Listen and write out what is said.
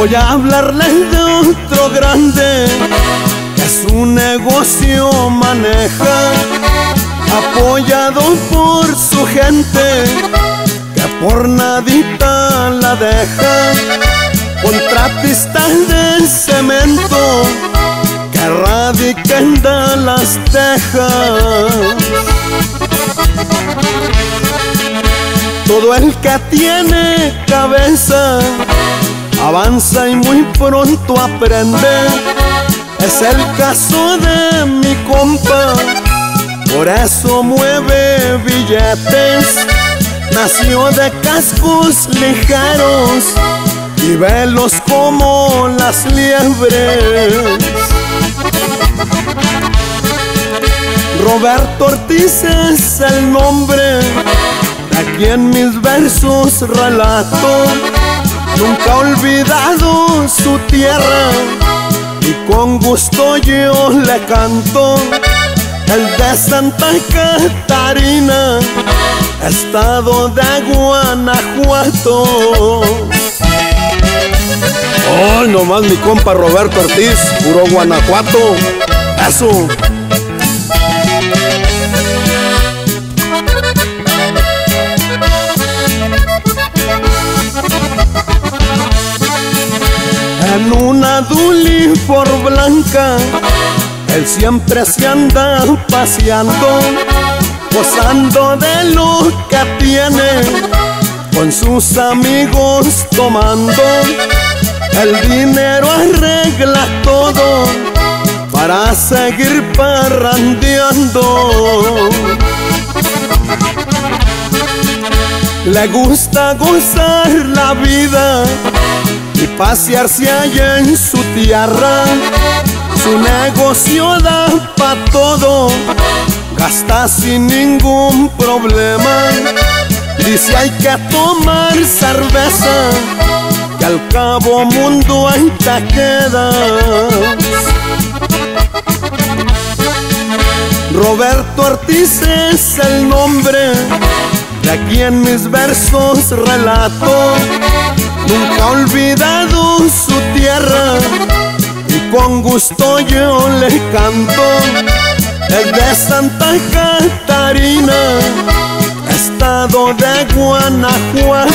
Voy a hablarles de otro grande que su negocio maneja, apoyado por su gente que por nadita la deja. Contratista de cemento que radica en Dallas, Texas. Todo el que tiene cabeza avanza y muy pronto aprende. Es el caso de mi compa, por eso mueve billetes. Nació de cascos ligeros y velos como las liebres. Roberto Ortiz es el nombre, aquí en mis versos relato nunca he olvidado su tierra y con gusto yo le canto el de Santa Catarina, estado de Guanajuato. Oh, nomás mi compa Roberto Ortiz, puro Guanajuato. Eso. En una Duli por blanca, él siempre se anda paseando, gozando de lo que tiene, con sus amigos tomando. El dinero arregla todo para seguir parrandeando. Le gusta gozar la vida pasearse allá en su tierra. Su negocio da pa' todo, gasta sin ningún problema. Dice hay que tomar cerveza, que al cabo mundo ahí te quedas. Roberto Ortiz es el nombre, de aquí en mis versos relato nunca he olvidado su tierra y con gusto yo le canto. Es de Santa Catarina, estado de Guanajuato.